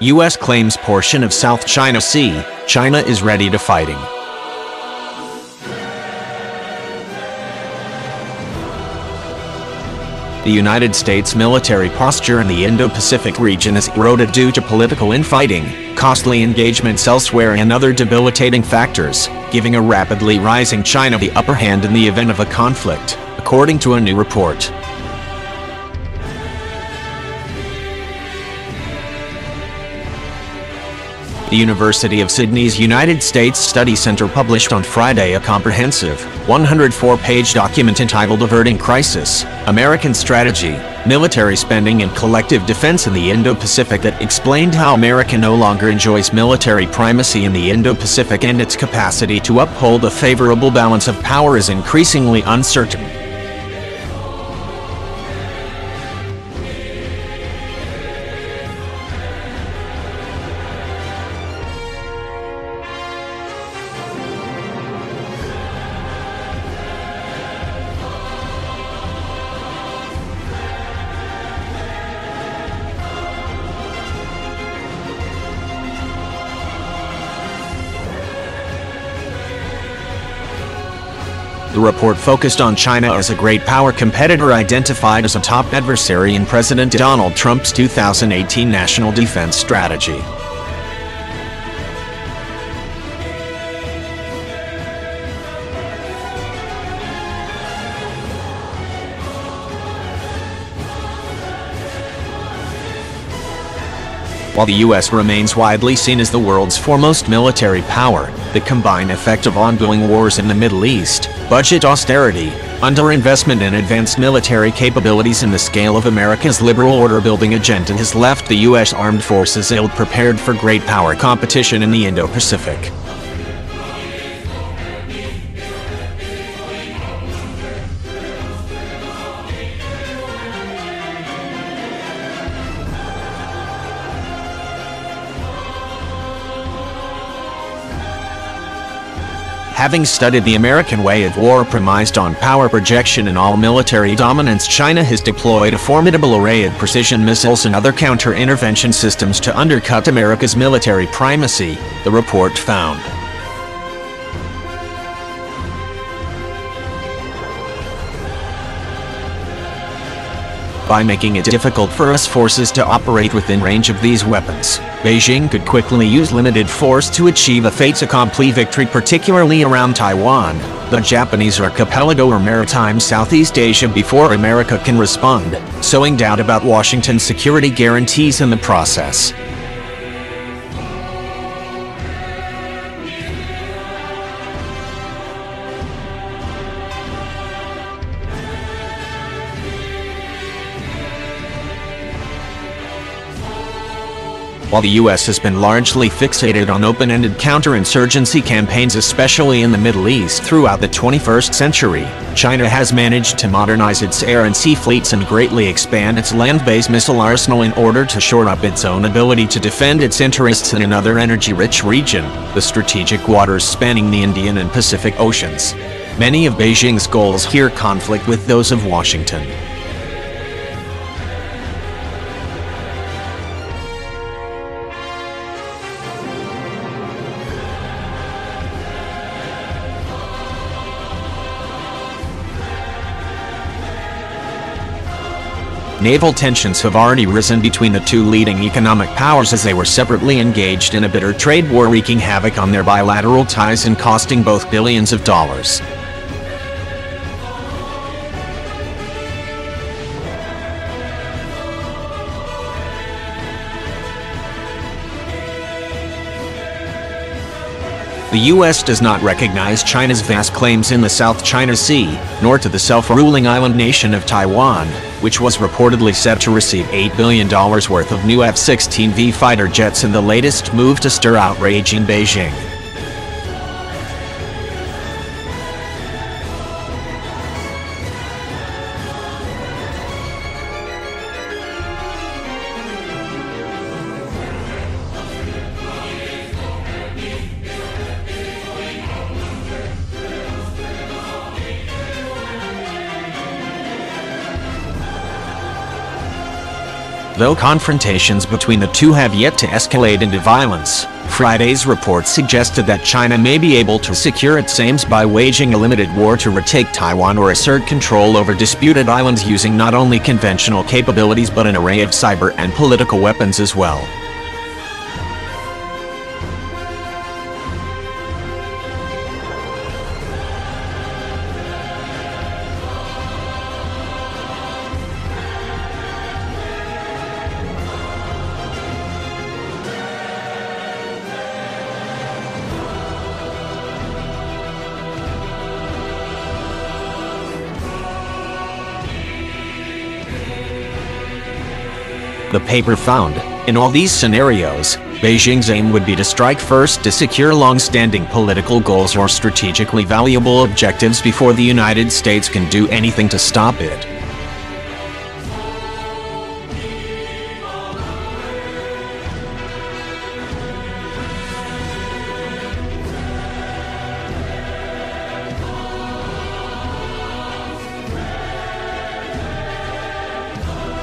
U.S. claims portion of South China Sea. China is ready to fighting. The United States military posture in the Indo-Pacific region is eroded due to political infighting, costly engagements elsewhere and other debilitating factors, giving a rapidly rising China the upper hand in the event of a conflict, according to a new report. The University of Sydney's United States Study Center published on Friday a comprehensive, 104-page document entitled Averting Crisis, American Strategy, Military Spending and Collective Defense in the Indo-Pacific that explained how America no longer enjoys military primacy in the Indo-Pacific and its capacity to uphold a favorable balance of power is increasingly uncertain. The report focused on China as a great power competitor identified as a top adversary in President Donald Trump's 2018 National Defense Strategy. While the U.S. remains widely seen as the world's foremost military power, the combined effect of ongoing wars in the Middle East, budget austerity, underinvestment in advanced military capabilities and the scale of America's liberal order-building agenda has left the U.S. armed forces ill-prepared for great power competition in the Indo-Pacific. Having studied the American way of war premised on power projection and all military dominance China has deployed a formidable array of precision missiles and other counter-intervention systems to undercut America's military primacy, the report found. By making it difficult for US forces to operate within range of these weapons. Beijing could quickly use limited force to achieve a fait accompli victory particularly around Taiwan, the Japanese archipelago or maritime Southeast Asia before America can respond, sowing doubt about Washington's security guarantees in the process. While the U.S. has been largely fixated on open-ended counterinsurgency campaigns especially in the Middle East throughout the 21st century, China has managed to modernize its air and sea fleets and greatly expand its land-based missile arsenal in order to shore up its own ability to defend its interests in another energy-rich region, the strategic waters spanning the Indian and Pacific Oceans. Many of Beijing's goals here conflict with those of Washington. Naval tensions have already risen between the two leading economic powers as they were separately engaged in a bitter trade war wreaking havoc on their bilateral ties and costing both billions of dollars. The U.S. does not recognize China's vast claims in the South China Sea, nor to the self-ruling island nation of Taiwan, which was reportedly set to receive $8 billion worth of new F-16V fighter jets in the latest move to stir outrage in Beijing. Though confrontations between the two have yet to escalate into violence. Friday's report suggested that China may be able to secure its aims by waging a limited war to retake Taiwan or assert control over disputed islands using not only conventional capabilities but an array of cyber and political weapons as well. The paper found, in all these scenarios, Beijing's aim would be to strike first to secure long-standing political goals or strategically valuable objectives before the United States can do anything to stop it.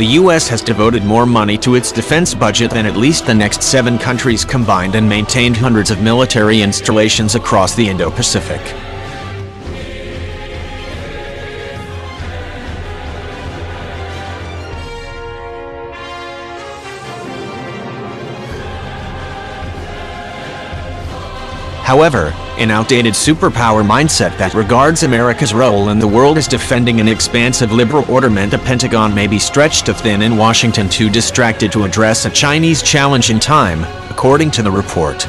The US has devoted more money to its defense budget than at least the next seven countries combined and maintained hundreds of military installations across the Indo-Pacific. However, an outdated superpower mindset that regards America's role in the world as defending an expansive liberal order meant the Pentagon may be stretched to thin and Washington too distracted to address a Chinese challenge in time, according to the report.